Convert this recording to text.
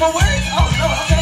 for words? Oh, no, okay.